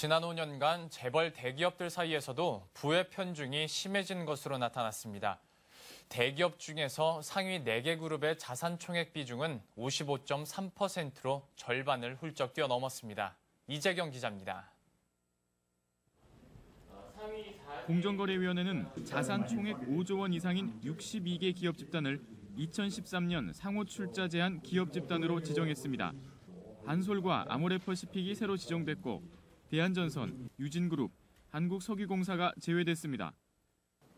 지난 5년간 재벌 대기업들 사이에서도 부의 편중이 심해진 것으로 나타났습니다. 대기업 중에서 상위 4개 그룹의 자산 총액 비중은 55.3%로 절반을 훌쩍 뛰어넘었습니다. 이재경 기자입니다. 공정거래위원회는 자산 총액 5조 원 이상인 62개 기업 집단을 2013년 상호 출자 제한 기업 집단으로 지정했습니다. 한솔과 아모레퍼시픽이 새로 지정됐고 대한전선, 유진그룹, 한국석유공사가 제외됐습니다.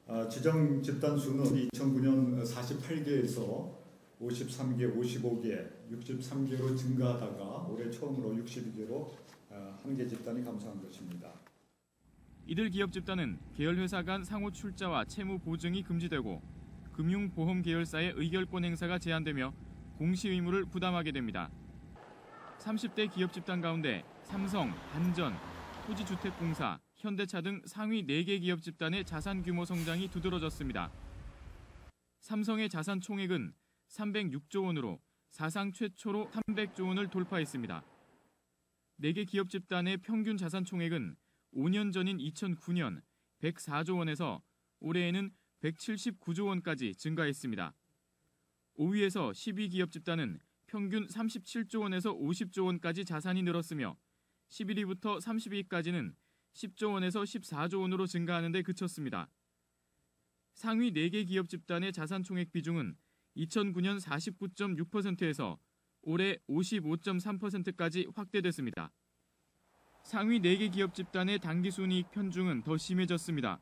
아, 지정 집단 수는 2009년 48개에서 53개, 55개, 63개로 증가하다가 올해 처음으로 62개로 한 개 집단이 감소한 것입니다. 이들 기업 집단은 계열 회사 간 상호 출자와 채무 보증이 금지되고 금융보험 계열사의 의결권 행사가 제한되며 공시 의무를 부담하게 됩니다. 30대 기업 집단 가운데 삼성, 반전, 토지주택공사, 현대차 등 상위 4개 기업 집단의 자산 규모 성장이 두드러졌습니다. 삼성의 자산 총액은 306조 원으로 사상 최초로 300조 원을 돌파했습니다. 4개 기업 집단의 평균 자산 총액은 5년 전인 2009년 104조 원에서 올해에는 179조 원까지 증가했습니다. 5위에서 12기업 집단은 평균 37조 원에서 50조 원까지 자산이 늘었으며 11위부터 30위까지는 10조 원에서 14조 원으로 증가하는 데 그쳤습니다. 상위 4개 기업 집단의 자산 총액 비중은 2009년 49.6%에서 올해 55.3%까지 확대됐습니다. 상위 4개 기업 집단의 단기순이익 편중은 더 심해졌습니다.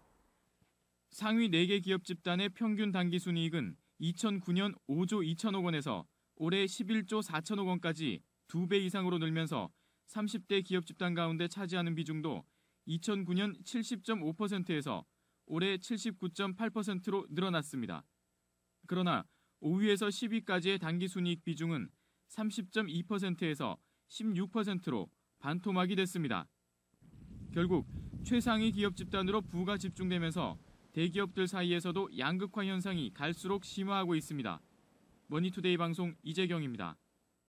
상위 4개 기업 집단의 평균 단기순이익은 2009년 5조 2천억 원에서 올해 11조 4천억 원까지 2배 이상으로 늘면서 30대 기업 집단 가운데 차지하는 비중도 2009년 70.5%에서 올해 79.8%로 늘어났습니다. 그러나 5위에서 10위까지의 단기 순이익 비중은 30.2%에서 16%로 반토막이 됐습니다. 결국 최상위 기업 집단으로 부가 집중되면서 대기업들 사이에서도 양극화 현상이 갈수록 심화하고 있습니다. 머니투데이 방송 이재경입니다.